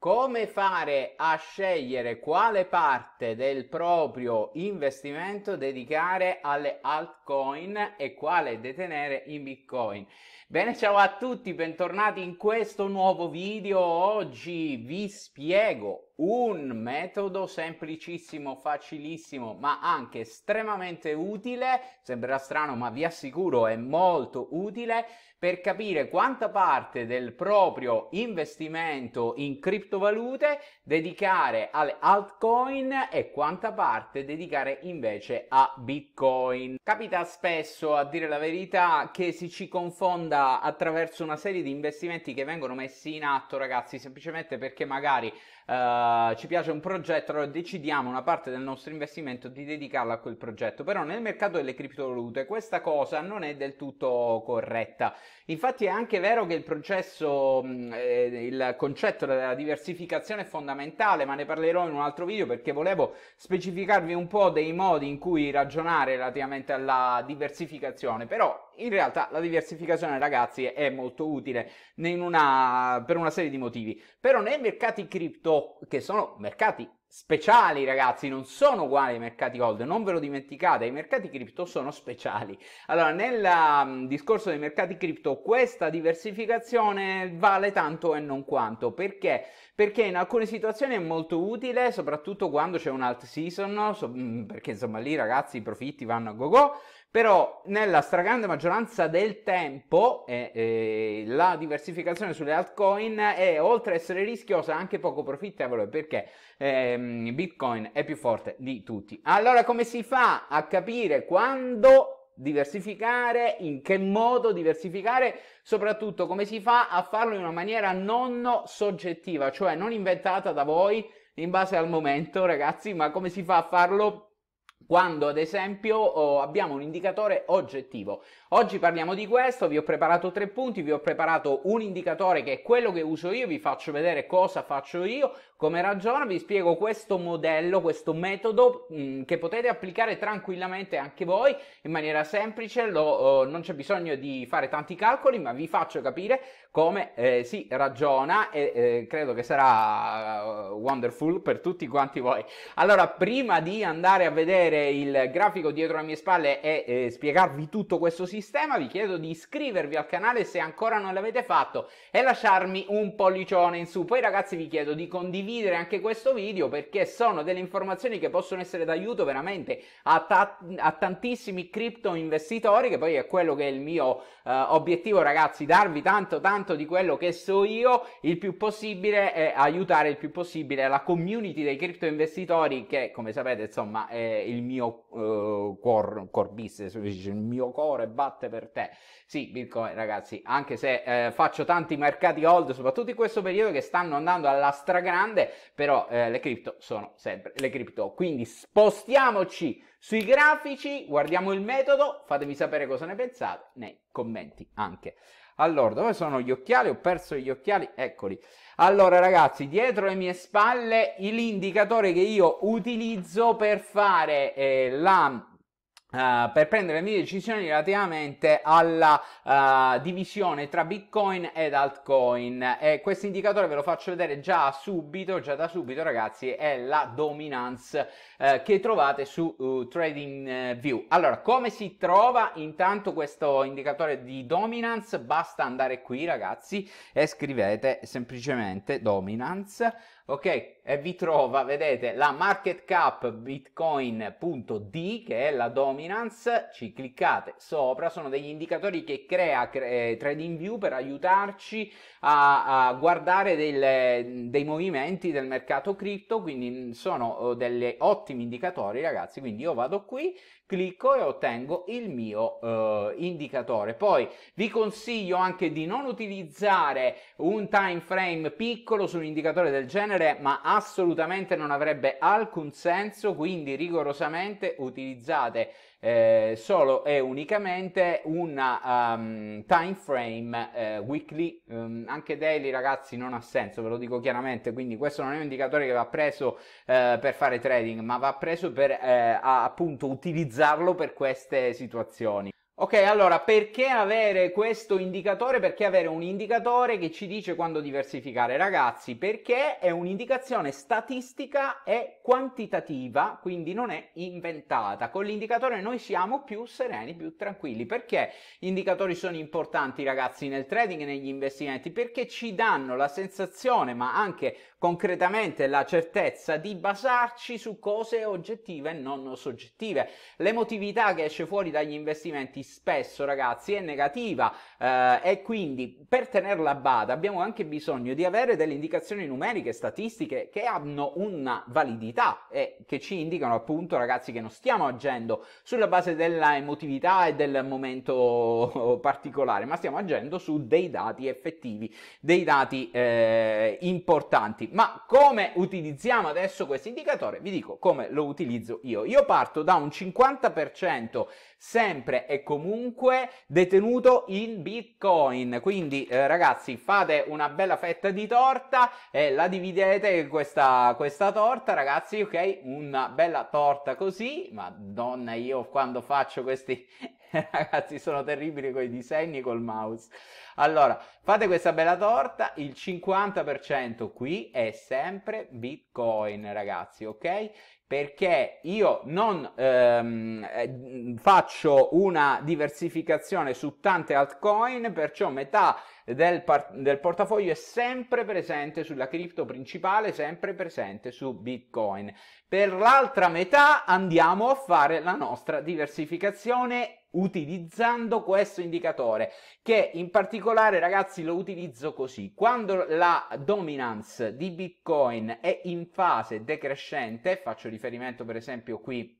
Come fare a scegliere quale parte del proprio investimento dedicare alle altcoin e quale detenere in Bitcoin? Bene, ciao a tutti, bentornati in questo nuovo video. Oggi vi spiego un metodo semplicissimo, facilissimo, ma anche estremamente utile. Sembrerà strano, ma vi assicuro è molto utile per capire quanta parte del proprio investimento in criptovalute dedicare alle altcoin e quanta parte dedicare invece a bitcoin. Capita spesso, a dire la verità, che si ci confonda attraverso una serie di investimenti che vengono messi in atto, ragazzi, semplicemente perché magari uh, ci piace un progetto, allora decidiamo una parte del nostro investimento di dedicarla a quel progetto. Però nel mercato delle criptovalute questa cosa non è del tutto corretta. Infatti è anche vero che il processo, eh, il concetto della diversificazione è fondamentale, ma ne parlerò in un altro video perché volevo specificarvi un po' dei modi in cui ragionare relativamente alla diversificazione. Però in realtà la diversificazione, ragazzi, è molto utile una, per una serie di motivi. Però nei mercati cripto, che sono mercati speciali, ragazzi, non sono uguali ai mercati hold, non ve lo dimenticate, i mercati cripto sono speciali. Allora, nel um, discorso dei mercati cripto, questa diversificazione vale tanto e non quanto. Perché? Perché in alcune situazioni è molto utile, soprattutto quando c'è un alt season, so, mm, perché insomma lì, ragazzi, i profitti vanno a go go però nella stragrande maggioranza del tempo eh, eh, la diversificazione sulle altcoin è oltre ad essere rischiosa anche poco profittevole perché ehm, Bitcoin è più forte di tutti. Allora come si fa a capire quando diversificare, in che modo diversificare, soprattutto come si fa a farlo in una maniera non soggettiva, cioè non inventata da voi in base al momento, ragazzi, ma come si fa a farlo quando ad esempio oh, abbiamo un indicatore oggettivo. Oggi parliamo di questo, vi ho preparato tre punti, vi ho preparato un indicatore che è quello che uso io, vi faccio vedere cosa faccio io, come ragiono, vi spiego questo modello, questo metodo mh, mm, che potete applicare tranquillamente anche voi in maniera semplice, lo, oh, non c'è bisogno di fare tanti calcoli, ma vi faccio capire come eh, si ragiona e eh, credo che sarà uh, wonderful per tutti quanti voi. Allora, prima di andare a vedere il grafico dietro le mie spalle e eh, spiegarvi tutto questo sistema, vi chiedo di iscrivervi al canale se ancora non l'avete fatto e lasciarmi un pollicione in su. Poi ragazzi vi chiedo di condividere anche questo video perché sono delle informazioni che possono essere d'aiuto veramente a, ta- a tantissimi cripto investitori, che poi è quello che è il mio uh, obiettivo ragazzi, darvi tanto tanto tanto di quello che so io il più possibile e aiutare il più possibile la community dei cripto investitori che come sapete insomma è il mio uh, core, core business, il mio core batte per te. Sì, Bitcoin ragazzi, anche se eh, faccio tanti mercati hold, soprattutto in questo periodo che stanno andando alla stragrande, però eh, le cripto sono sempre le cripto. Quindi spostiamoci sui grafici, guardiamo il metodo, fatemi sapere cosa ne pensate nei commenti anche. Allora, dove sono gli occhiali? Ho perso gli occhiali, eccoli. Allora, ragazzi, dietro le mie spalle l'indicatore che io utilizzo per fare eh, la Uh, per prendere le mie decisioni relativamente alla uh, divisione tra Bitcoin ed altcoin e questo indicatore ve lo faccio vedere già subito, già da subito ragazzi, è la dominance uh, che trovate su TradingView. Allora, come si trova intanto questo indicatore di dominance? Basta andare qui ragazzi e scrivete semplicemente dominance ok? E vi trova, vedete, la market cap bitcoin.d che è la dominance, ci cliccate sopra, sono degli indicatori che crea cre- TradingView per aiutarci a, a guardare delle, dei movimenti del mercato cripto, quindi sono oh, degli ottimi indicatori ragazzi, quindi io vado qui clicco e ottengo il mio uh, indicatore. Poi vi consiglio anche di non utilizzare un time frame piccolo su un indicatore del genere, ma assolutamente non avrebbe alcun senso, quindi rigorosamente utilizzate eh, solo e unicamente una um, time frame eh, weekly, um, anche daily ragazzi non ha senso, ve lo dico chiaramente, quindi questo non è un indicatore che va preso eh, per fare trading, ma va preso per eh, appunto utilizzarlo per queste situazioni. Ok, allora perché avere questo indicatore? Perché avere un indicatore che ci dice quando diversificare? Ragazzi, perché è un'indicazione statistica e quantitativa, quindi non è inventata. Con l'indicatore noi siamo più sereni, più tranquilli. Perché gli indicatori sono importanti, ragazzi, nel trading e negli investimenti? Perché ci danno la sensazione, ma anche concretamente la certezza di basarci su cose oggettive e non soggettive. L'emotività che esce fuori dagli investimenti spesso, ragazzi, è negativa eh, e quindi per tenerla a bada abbiamo anche bisogno di avere delle indicazioni numeriche, statistiche che hanno una validità e che ci indicano appunto, ragazzi, che non stiamo agendo sulla base della emotività e del momento particolare, ma stiamo agendo su dei dati effettivi, dei dati eh, importanti. Ma come utilizziamo adesso questo indicatore? Vi dico come lo utilizzo io. Io parto da un 50% sempre e comunque detenuto in Bitcoin. Quindi eh, ragazzi fate una bella fetta di torta e la dividete questa, questa torta ragazzi, ok? Una bella torta così, madonna io quando faccio questi ragazzi sono terribili con i disegni col mouse. Allora, fate questa bella torta, il 50% qui è sempre Bitcoin, ragazzi, ok? Perché io non ehm, eh, faccio una diversificazione su tante altcoin, perciò metà del, par- del, portafoglio è sempre presente sulla cripto principale, sempre presente su Bitcoin. Per l'altra metà andiamo a fare la nostra diversificazione utilizzando questo indicatore che in particolare ragazzi lo utilizzo così quando la dominance di bitcoin è in fase decrescente faccio riferimento per esempio qui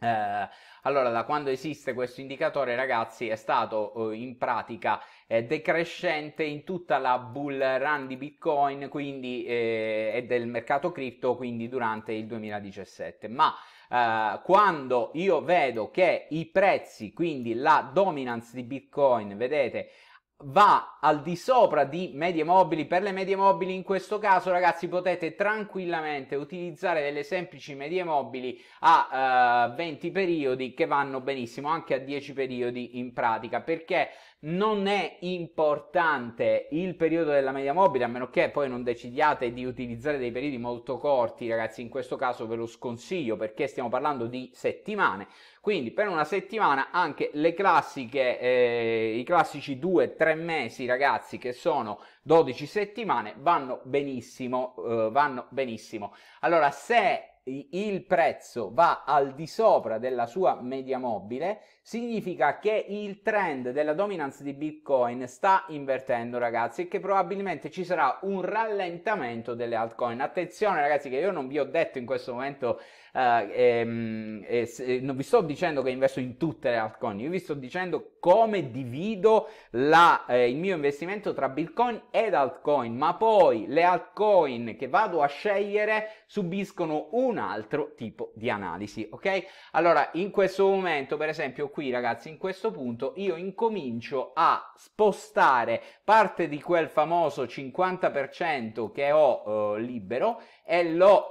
eh, allora, da quando esiste questo indicatore, ragazzi, è stato eh, in pratica eh, decrescente in tutta la bull run di Bitcoin quindi, eh, e del mercato cripto, quindi durante il 2017. Ma Uh, quando io vedo che i prezzi, quindi la dominance di Bitcoin, vedete, va al di sopra di medie mobili. Per le medie mobili in questo caso ragazzi potete tranquillamente utilizzare delle semplici medie mobili a eh, 20 periodi che vanno benissimo anche a 10 periodi in pratica perché non è importante il periodo della media mobile a meno che poi non decidiate di utilizzare dei periodi molto corti ragazzi. In questo caso ve lo sconsiglio perché stiamo parlando di settimane. Quindi per una settimana anche le classiche eh, i classici 2-3 mesi ragazzi che sono 12 settimane vanno benissimo eh, vanno benissimo. Allora se il prezzo va al di sopra della sua media mobile, significa che il trend della dominance di Bitcoin sta invertendo, ragazzi, e che probabilmente ci sarà un rallentamento delle altcoin. Attenzione, ragazzi, che io non vi ho detto in questo momento Uh, ehm, e, non vi sto dicendo che investo in tutte le altcoin, io vi sto dicendo come divido la, eh, il mio investimento tra Bitcoin ed altcoin, ma poi le altcoin che vado a scegliere subiscono un altro tipo di analisi, ok? Allora, in questo momento, per esempio, qui ragazzi, in questo punto io incomincio a spostare parte di quel famoso 50% che ho eh, libero e lo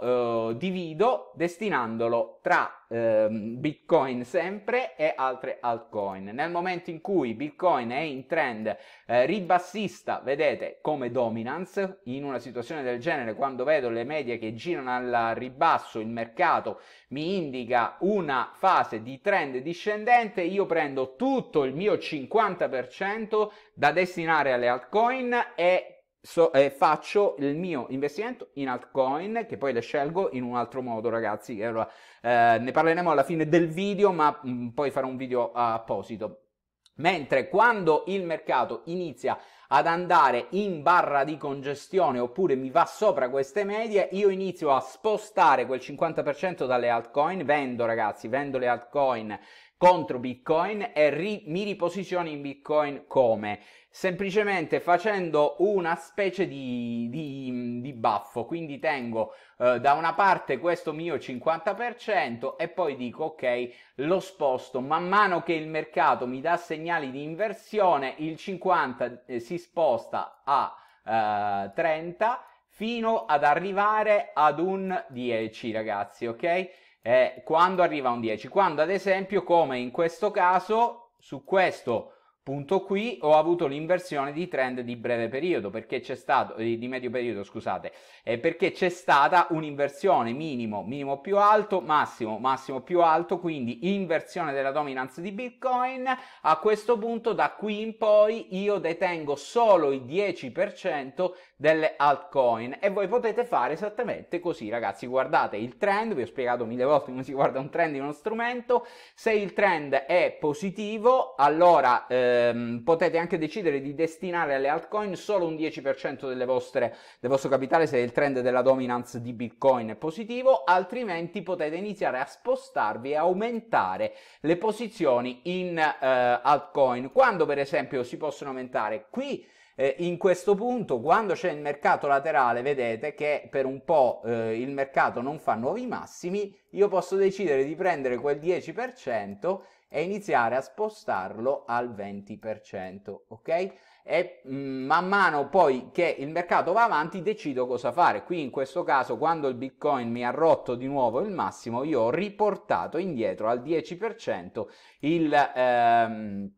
eh, divido destinandolo tra eh, Bitcoin sempre e altre altcoin. Nel momento in cui Bitcoin è in trend eh, ribassista, vedete come dominance, in una situazione del genere, quando vedo le medie che girano al ribasso, il mercato mi indica una fase di trend discendente, io prendo tutto il mio 50% da destinare alle altcoin e So, eh, faccio il mio investimento in altcoin che poi le scelgo in un altro modo ragazzi. Allora, eh, ne parleremo alla fine del video ma mh, mm, poi farò un video apposito. Mentre quando il mercato inizia ad andare in barra di congestione oppure mi va sopra queste medie io inizio a spostare quel 50% dalle altcoin. Vendo ragazzi vendo le altcoin contro bitcoin e ri- mi riposiziono in bitcoin come semplicemente facendo una specie di, di, di baffo. Quindi tengo eh, da una parte questo mio 50% e poi dico ok, lo sposto. Man mano che il mercato mi dà segnali di inversione, il 50 eh, si sposta a eh, 30 fino ad arrivare ad un 10, ragazzi, ok? Eh, quando arriva un 10? Quando ad esempio, come in questo caso, su questo punto qui ho avuto l'inversione di trend di breve periodo perché c'è stato di medio periodo scusate eh, perché c'è stata un'inversione minimo minimo più alto massimo massimo più alto quindi inversione della dominance di bitcoin. A questo punto da qui in poi io detengo solo il 10% delle altcoin. E voi potete fare esattamente così ragazzi. Guardate il trend vi ho spiegato mille volte come si guarda un trend in uno strumento. Se il trend è positivo allora eh, ehm, potete anche decidere di destinare alle altcoin solo un 10% delle vostre, del vostro capitale se il trend della dominance di Bitcoin è positivo, altrimenti potete iniziare a spostarvi e aumentare le posizioni in eh, altcoin. Quando per esempio si possono aumentare qui eh, in questo punto, quando c'è il mercato laterale, vedete che per un po' eh, il mercato non fa nuovi massimi, io posso decidere di prendere quel 10% e iniziare a spostarlo al 20%, ok? E mm, man mano poi che il mercato va avanti decido cosa fare. Qui in questo caso quando il Bitcoin mi ha rotto di nuovo il massimo, io ho riportato indietro al 10% il ehm,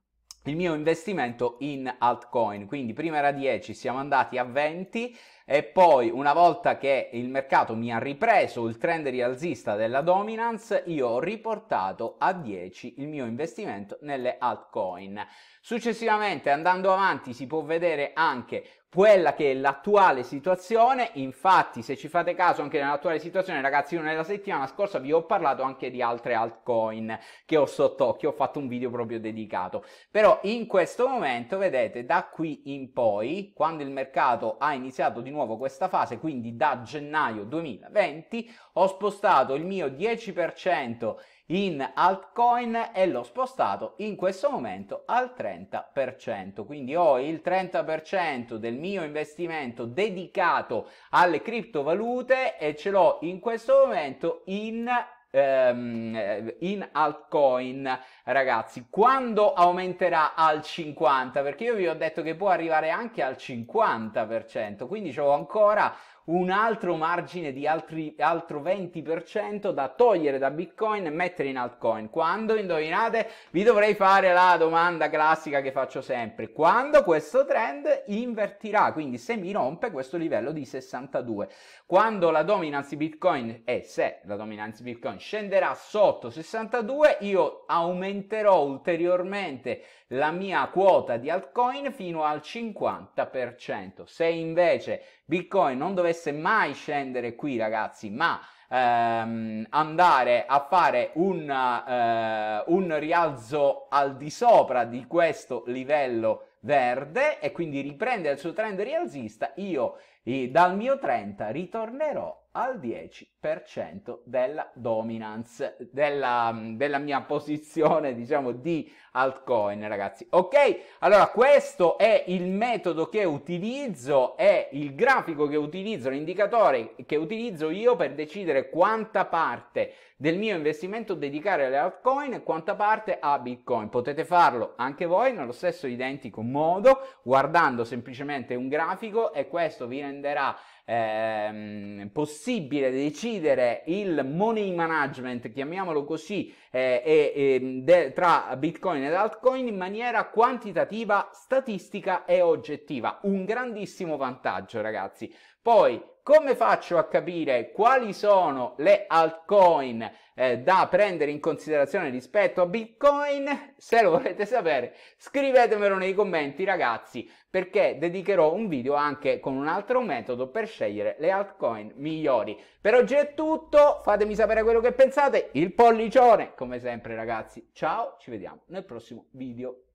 il mio investimento in altcoin. Quindi prima era 10, siamo andati a 20 e poi una volta che il mercato mi ha ripreso il trend rialzista della dominance, io ho riportato a 10 il mio investimento nelle altcoin. Successivamente andando avanti si può vedere anche quella che è l'attuale situazione. Infatti, se ci fate caso anche nell'attuale situazione, ragazzi, io nella settimana scorsa vi ho parlato anche di altre altcoin che ho sott'occhio, ho fatto un video proprio dedicato. Però in questo momento, vedete, da qui in poi, quando il mercato ha iniziato di nuovo questa fase, quindi da gennaio 2020, ho spostato il mio 10% in altcoin e l'ho spostato in questo momento al 30%. Quindi ho il 30% del mio investimento dedicato alle criptovalute e ce l'ho in questo momento in ehm, in altcoin ragazzi. Quando aumenterà al 50 perché io vi ho detto che può arrivare anche al 50% quindi ho ancora un altro margine di altri, altro 20% da togliere da Bitcoin e mettere in altcoin. Quando, indovinate, vi dovrei fare la domanda classica che faccio sempre. Quando questo trend invertirà, quindi se mi rompe questo livello di 62. Quando la dominance Bitcoin e se la dominance Bitcoin scenderà sotto 62, io aumenterò ulteriormente la mia quota di altcoin fino al 50%. Se invece Bitcoin non dovesse mai scendere qui, ragazzi, ma ehm, andare a fare un, eh, un rialzo al di sopra di questo livello verde e quindi riprendere il suo trend rialzista, io dal mio 30 ritornerò al 10% della dominance della, della, mia posizione diciamo di altcoin ragazzi. Ok? Allora questo è il metodo che utilizzo è il grafico che utilizzo l'indicatore che utilizzo io per decidere quanta parte del mio investimento dedicare alle altcoin e quanta parte a bitcoin. Potete farlo anche voi nello stesso identico modo guardando semplicemente un grafico e questo vi renderà ehm, possibile decidere il money management, chiamiamolo così, eh, eh, de, tra Bitcoin ed altcoin in maniera quantitativa, statistica e oggettiva. Un grandissimo vantaggio, ragazzi. Poi, come faccio a capire quali sono le altcoin eh, da prendere in considerazione rispetto a Bitcoin? Se lo volete sapere, scrivetemelo nei commenti, ragazzi, perché dedicherò un video anche con un altro metodo per scegliere le altcoin migliori. Per oggi è tutto, fatemi sapere quello che pensate, il pollicione, come sempre, ragazzi. Ciao, ci vediamo nel prossimo video.